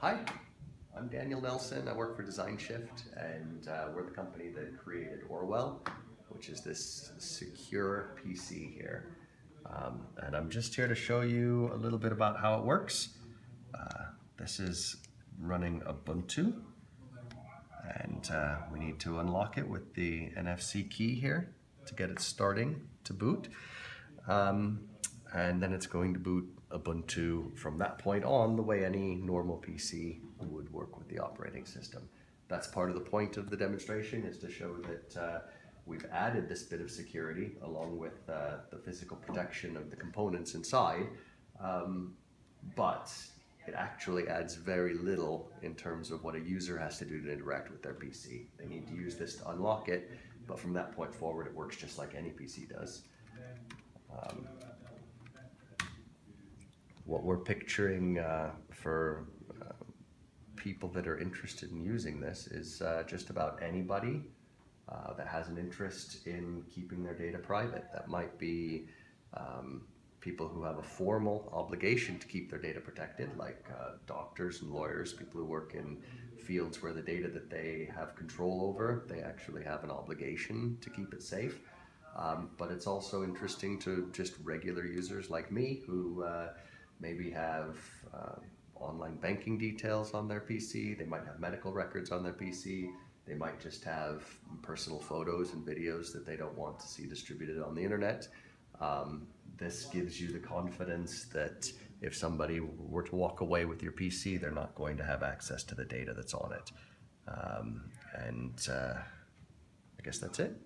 Hi, I'm Daniel Nelson. I work for Design Shift, and uh, we're the company that created ORWL, which is this secure PC here. Um, and I'm just here to show you a little bit about how it works. Uh, this is running Ubuntu, and uh, we need to unlock it with the NFC key here to get it starting to boot. Um, and then it's going to boot Ubuntu from that point on the way any normal PC would work with the operating system. That's part of the point of the demonstration is to show that uh, we've added this bit of security along with uh, the physical protection of the components inside, um, but it actually adds very little in terms of what a user has to do to interact with their PC. They need to use this to unlock it, but from that point forward it works just like any PC does. Um, what we're picturing uh, for uh, people that are interested in using this is uh, just about anybody uh, that has an interest in keeping their data private. That might be um, people who have a formal obligation to keep their data protected, like uh, doctors and lawyers, people who work in fields where the data that they have control over, they actually have an obligation to keep it safe. Um, but it's also interesting to just regular users like me who uh, maybe have uh, online banking details on their PC, they might have medical records on their PC, they might just have personal photos and videos that they don't want to see distributed on the internet. Um, this gives you the confidence that if somebody were to walk away with your PC, they're not going to have access to the data that's on it. Um, and uh, I guess that's it.